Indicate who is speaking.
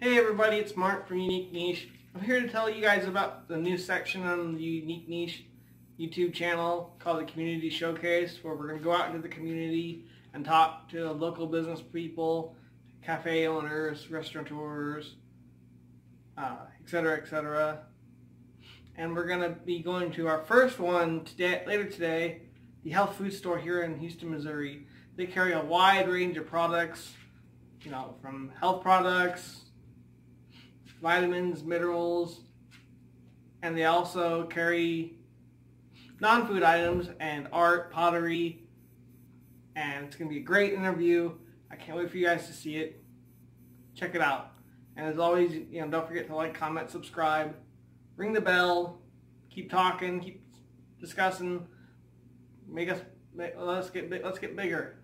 Speaker 1: Hey everybody, it's Mark from Unique Niche. I'm here to tell you guys about the new section on the Unique Niche YouTube channel called the Community Showcase where we're going to go out into the community and talk to local business people, cafe owners, restaurateurs, uh, etc., etc. And we're going to be going to our first one today, later today, the health food store here in Houston, Missouri. They carry a wide range of products, you know, from health products, vitamins, minerals, and they also carry non-food items and art, pottery, and it's going to be a great interview. I can't wait for you guys to see it. Check it out. And as always, you know, don't forget to like, comment, subscribe, ring the bell, keep talking, keep discussing, make us, let's get, let's get bigger.